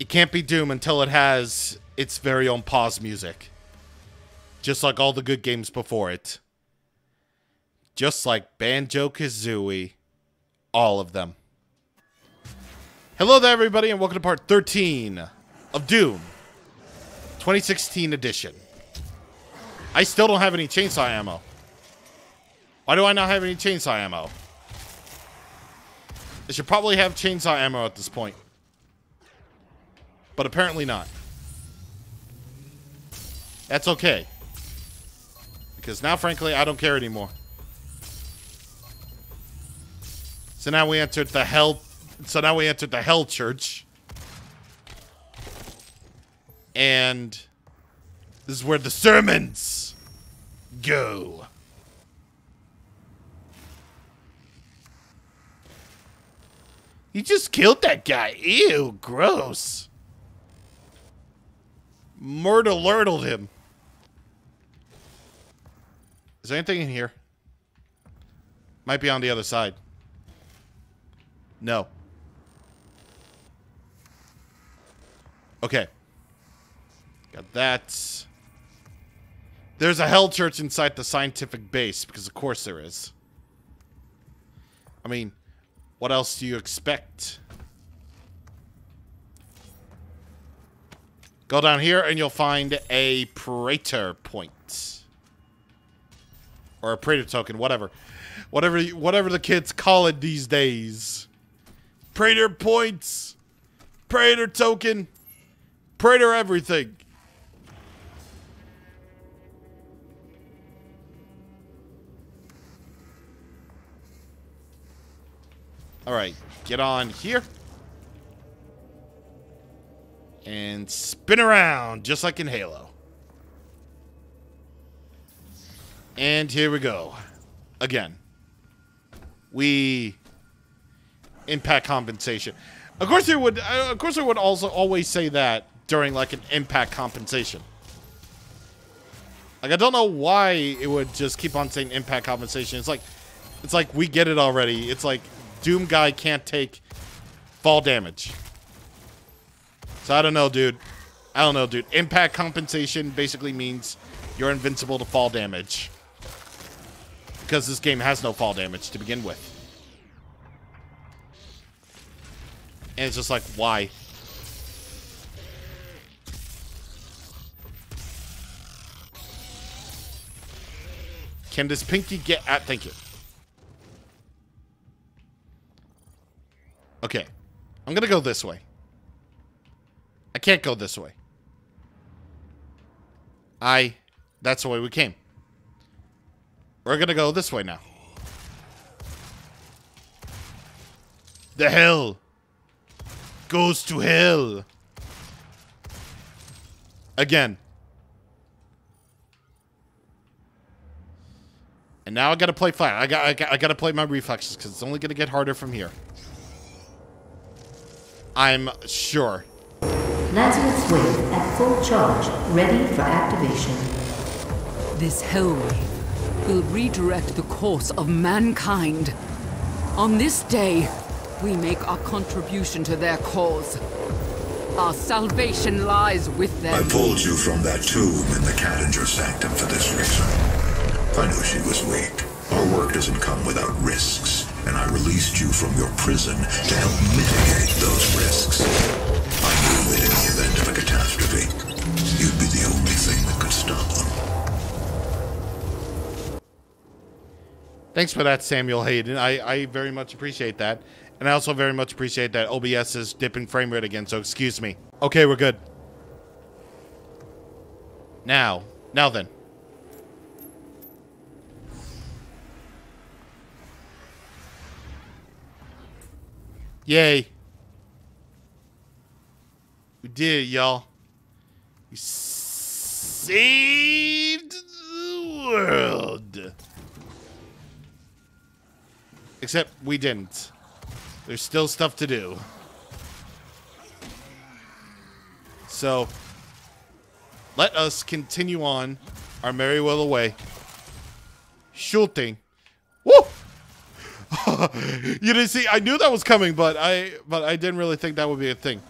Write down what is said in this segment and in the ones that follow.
It can't be Doom until it has its very own pause music. Just like all the good games before it. Just like Banjo Kazooie. All of them. Hello there, everybody, and welcome to part 13 of Doom 2016 edition. I still don't have any chainsaw ammo. Why do I not have any chainsaw ammo? I should probably have chainsaw ammo at this point. But apparently not. That's okay. Because now, frankly, I don't care anymore. So now we entered the hell... So now we entered the Hell Church. And... This is where the sermons go. You just killed that guy. Ew, gross. Murder lurtled him. Is there anything in here? Might be on the other side. No. Okay. Got that. There's a hell church inside the scientific base, because of course there is. I mean, what else do you expect? Go down here and you'll find a Praetor point. Or a Praetor token, whatever. Whatever whatever the kids call it these days. Praetor points. Praetor token. Praetor everything. Alright, get on here. And spin around, just like in Halo. And here we go. Again. We... Impact compensation. Of course it would, uh, of course I would also always say that during like an impact compensation. Like I don't know why it would just keep on saying impact compensation. It's like, it's like we get it already. It's like Doom guy can't take fall damage. So I don't know, dude. I don't know, dude. Impact compensation basically means you're invincible to fall damage. Because this game has no fall damage to begin with. And it's just like, why? Can this pinky get at... Thank you. Okay. I'm gonna go this way. I can't go this way. I... That's the way we came. We're gonna go this way now. The hell goes to hell. Again. And now I gotta play fire. I got, I got I gotta play my reflexes because it's only gonna get harder from here. I'm sure. Lazarus Wave at full charge, ready for activation. This hell wave will redirect the course of mankind. On this day, we make our contribution to their cause. Our salvation lies with them. I pulled you from that tomb in the Kadingir Sanctum for this reason. I knew she was weak. Our work doesn't come without risks, and I released you from your prison to help mitigate those risks. The event of a catastrophe, you'd be the only thing that could stop them. Thanks for that, Samuel Hayden. I, I very much appreciate that. And I also very much appreciate that OBS is dipping frame rate again, so excuse me. Okay, we're good. Now. Now then. Yay. Did y'all. We saved the world. Except we didn't. There's still stuff to do. So, let us continue on our merry will away. Shooting. Woo! you didn't see. I knew that was coming, but I but I didn't really think that would be a thing.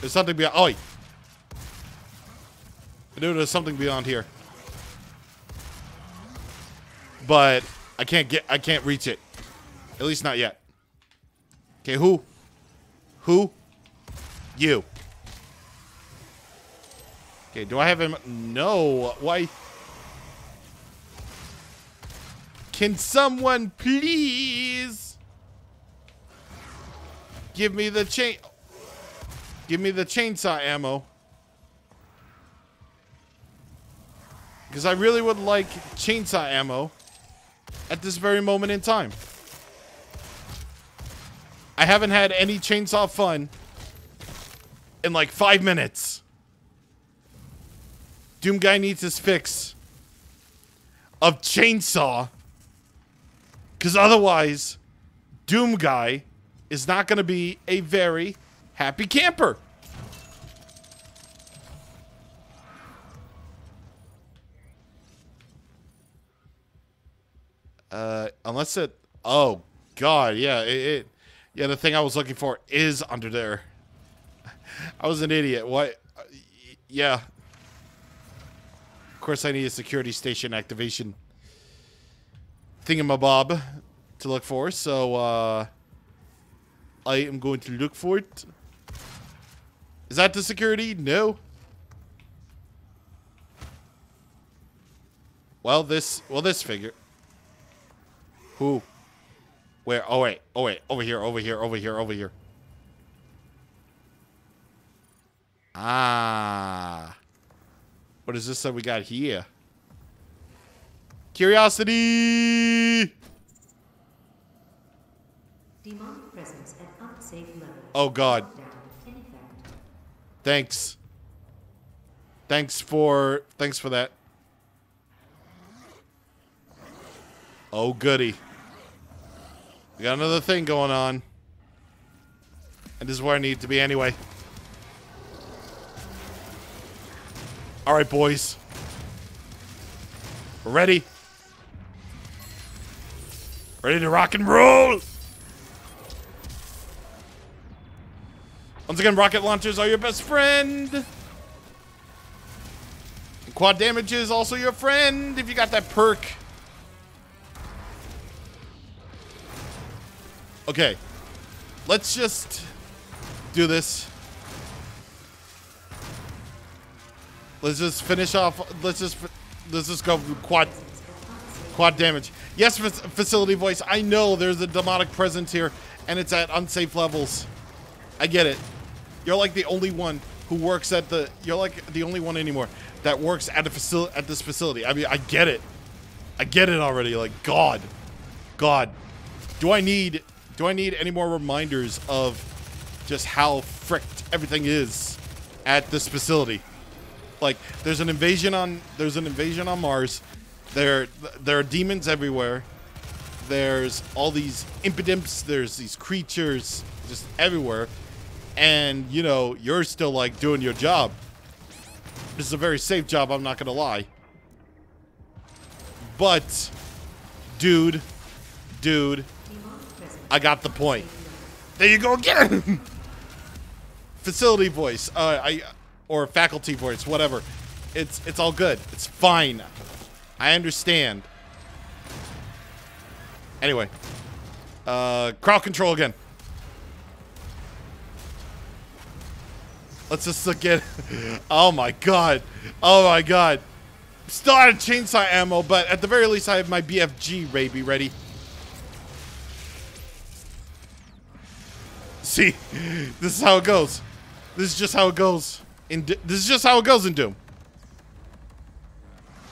There's something beyond. Oh. I knew there's something beyond here. But I can't get. I can't reach it. At least not yet. Okay, who? Who? You. Okay, do I have him? No. Why? Can someone please give me the chain? Give me the chainsaw ammo. Because I really would like chainsaw ammo at this very moment in time. I haven't had any chainsaw fun in like five minutes. Doom Guy needs his fix of chainsaw. Because otherwise, Doom Guy is not going to be a very happy camper. Uh, unless it. Oh God, yeah, it, it. Yeah, the thing I was looking for is under there. I was an idiot. What? Yeah. Of course, I need a security station activation thingamabob to look for. So uh, I am going to look for it. Is that the security? No. Well, this. Well, this figure. Who? Where? Oh wait. Oh wait. Over here. Over here. Over here. Over here. Ah. What is this that we got here? Curiosity. Demonic presence at unsafe level. Oh God. Thanks. Thanks for thanks for that. Oh goody. We got another thing going on. And this is where I need to be anyway. Alright, boys. We're ready. Ready to rock and roll! Once again, rocket launchers are your best friend. Quad damage is also your friend if you got that perk. Okay. Let's just do this. Let's just finish off. Let's just let's just go quad quad damage. Yes, facility voice. I know there's a demonic presence here, and it's at unsafe levels. I get it. You're like the only one who works at the. You're like the only one anymore that works at a facility at this facility. I mean, I get it. I get it already. Like God, God, do I need do I need any more reminders of just how fricked everything is at this facility? Like, there's an invasion on there's an invasion on Mars. There there are demons everywhere. There's all these impidimps. There's these creatures just everywhere, and you know you're still like doing your job. This is a very safe job. I'm not gonna lie. But, dude, dude, I got the point. There you go again. Facility voice, uh, I, or faculty voice, whatever. It's it's all good. It's fine. I understand. Anyway, uh, crowd control again. Let's just look at. Oh my god. Oh my god. Still out of chainsaw ammo, but at the very least, I have my BFG Raby ready. See, this is how it goes. This is just how it goes. In this is just how it goes in Doom.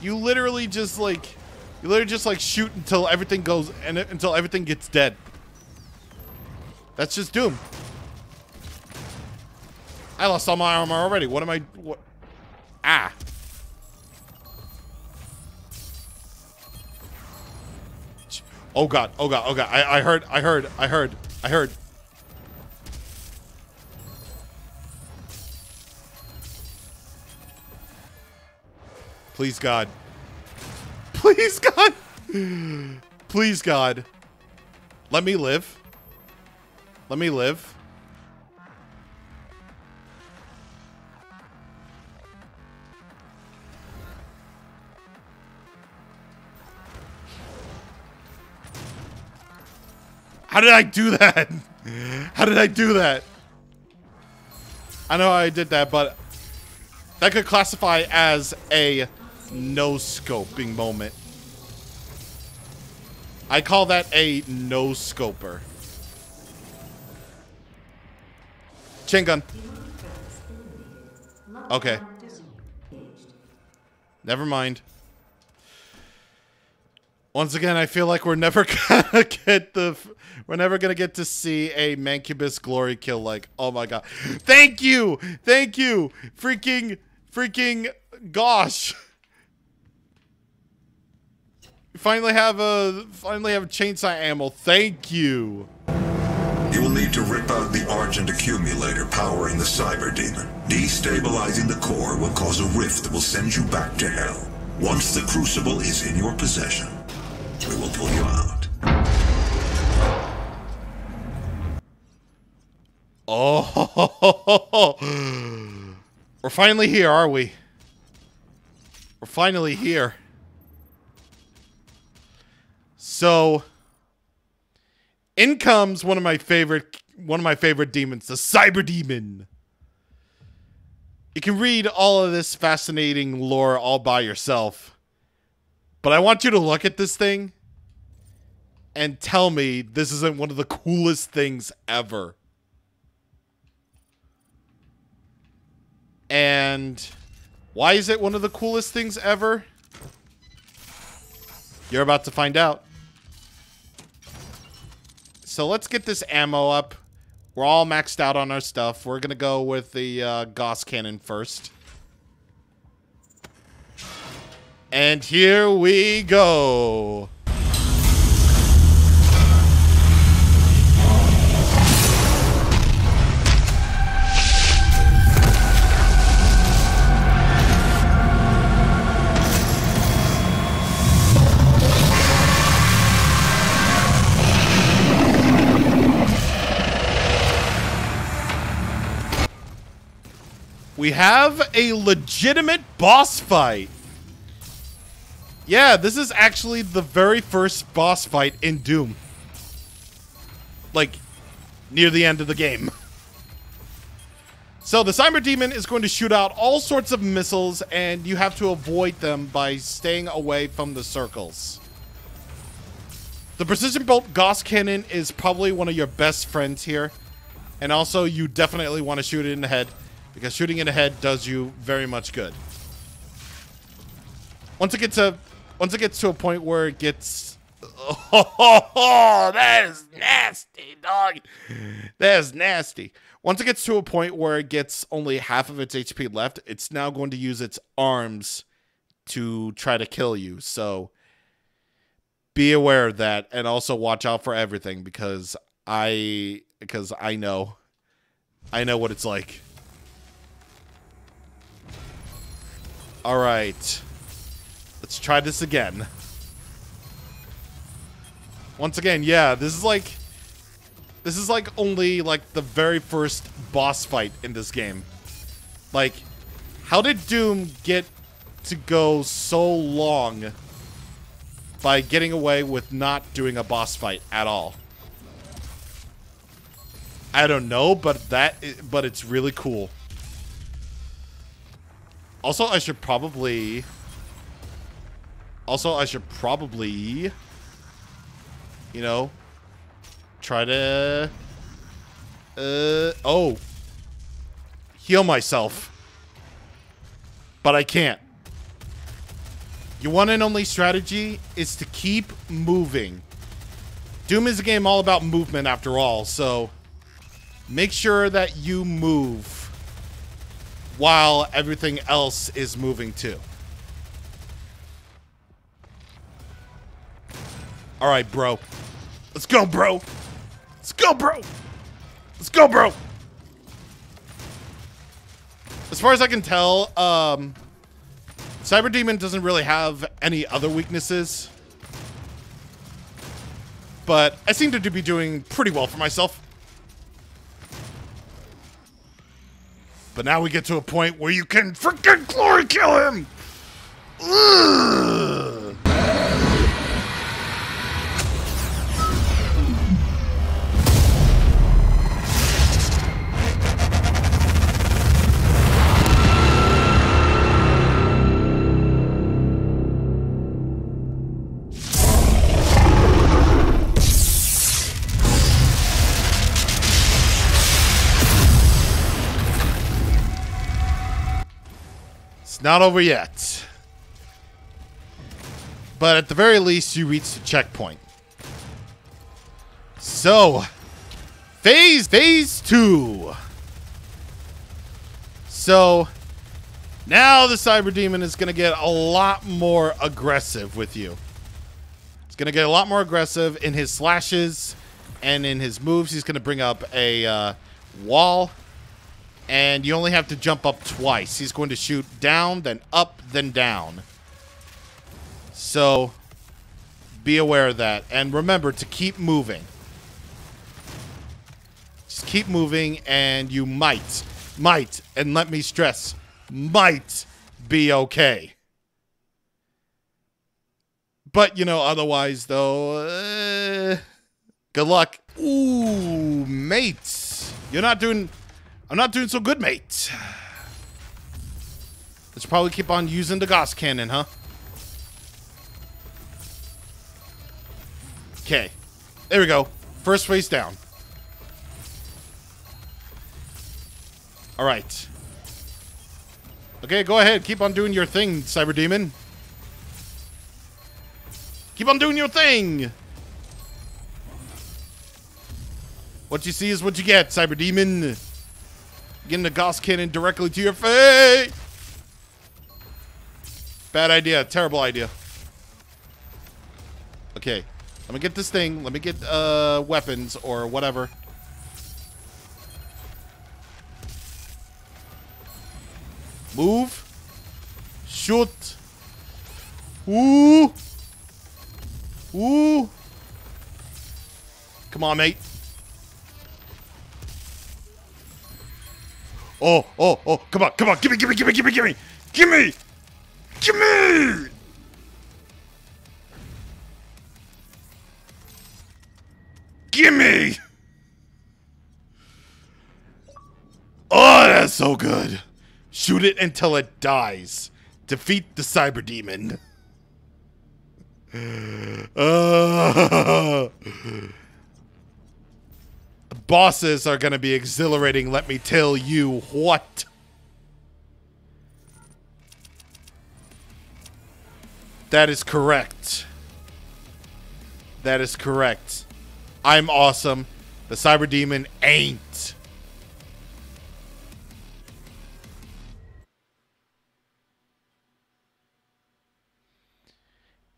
You literally just like, you literally just like shoot until everything goes and until everything gets dead. That's just Doom. I lost all my armor already. What am I? What? Ah. Oh god. Oh god. Oh god. I, I heard. I heard. I heard. I heard. Please God. Please God. Please God. Let me live. Let me live. How did I do that? How did I do that? I know I did that, but that could classify as a no-scoping moment. I call that a no-scoper. Chain gun. Okay. Never mind. Once again, I feel like we're never gonna get the, we're never gonna get to see a Mancubus glory kill. Like, oh my god, thank you, thank you, freaking, freaking, gosh. Finally have a, finally have a chainsaw ammo. Thank you. You will need to rip out the Argent accumulator powering the Cyber Demon. Destabilizing the core will cause a rift that will send you back to Hell. Once the Crucible is in your possession, we will pull you out. Oh, we're finally here, are we? We're finally here. So, in comes one of my favorite one of my favorite demons, the Cyber Demon. You can read all of this fascinating lore all by yourself. But I want you to look at this thing and tell me this isn't one of the coolest things ever. And why is it one of the coolest things ever? You're about to find out. So let's get this ammo up. We're all maxed out on our stuff. We're going to go with the uh, Gauss cannon first. And here we go. We have a legitimate boss fight. Yeah, this is actually the very first boss fight in Doom. Like, near the end of the game. So the Cyber Demon is going to shoot out all sorts of missiles, and you have to avoid them by staying away from the circles. The Precision Bolt Gauss Cannon is probably one of your best friends here. And also, you definitely want to shoot it in the head, because shooting in the head does you very much good. Once it gets to, once it gets to a point where it gets, oh, that is nasty, dog. That is nasty. Once it gets to a point where it gets only half of its HP left, it's now going to use its arms to try to kill you. So be aware of that and also watch out for everything because I because I know I know what it's like. All right. Let's try this again. Once again, yeah, this is like this is like only like the very first boss fight in this game. Like how did Doom get to go so long by getting away with not doing a boss fight at all? I don't know, but that but it's really cool. Also, I should probably Also, I should probably you know, try to uh oh heal myself. But I can't. Your one and only strategy is to keep moving. Doom is a game all about movement after all, so make sure that you move while everything else is moving too. All right, bro. Let's go, bro. Let's go, bro. Let's go, bro. As far as I can tell, um, Cyber Demon doesn't really have any other weaknesses. But I seem to be doing pretty well for myself. But now we get to a point where you can freaking glory kill him! Ugh. Not over yet. But at the very least, you reach the checkpoint. So, phase, phase two. So, now the Cyber Demon is going to get a lot more aggressive with you. It's going to get a lot more aggressive in his slashes and in his moves. He's going to bring up a uh, wall, and you only have to jump up twice. He's going to shoot down, then up, then down. So be aware of that. And remember to keep moving. Just keep moving, and you might, might, and let me stress, might be okay. But, you know, otherwise, though, uh, good luck. Ooh, mates. You're not doing, I'm not doing so good, mate. Let's probably keep on using the Gauss Cannon, huh? Okay. There we go. First face down. All right. Okay, go ahead. Keep on doing your thing, Cyber Demon. Keep on doing your thing. What you see is what you get, Cyber Demon. Getting the Gauss Cannon directly to your face. Bad idea. Terrible idea. Okay. Let me get this thing. Let me get uh, weapons or whatever. Move. Shoot. Ooh. Ooh. Come on, mate. Oh, oh, oh, come on, come on, gimme, gimme, gimme, gimme, gimme, gimme, gimme! Gimme! Oh, that's so good. Shoot it until it dies. Defeat the cyber demon. Uh, bosses are going to be exhilarating, let me tell you what. That is correct. That is correct. I'm awesome. The Cyber Demon ain't.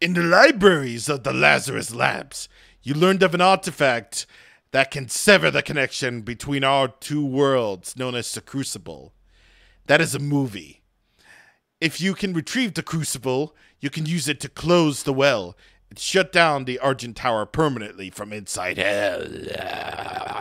In the libraries of the Lazarus Labs, you learned of an artifact that can sever the connection between our two worlds, known as the Crucible. That is a movie. If you can retrieve the Crucible, you can use it to close the well and shut down the Argent Tower permanently from inside hell.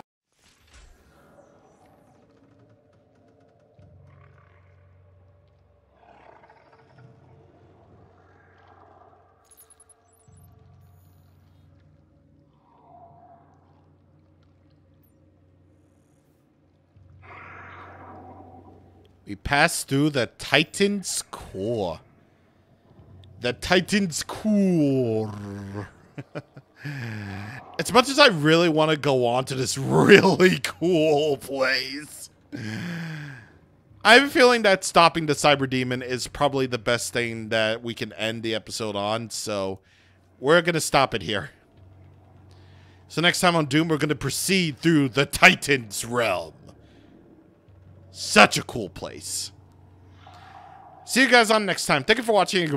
We pass through the Titan's core. The Titan's core. as much as I really want to go on to this really cool place, I have a feeling that stopping the Cyber Demon is probably the best thing that we can end the episode on. So we're going to stop it here. So next time on Doom, we're going to proceed through the Titan's realm. Such a cool place. See you guys on next time. Thank you for watching.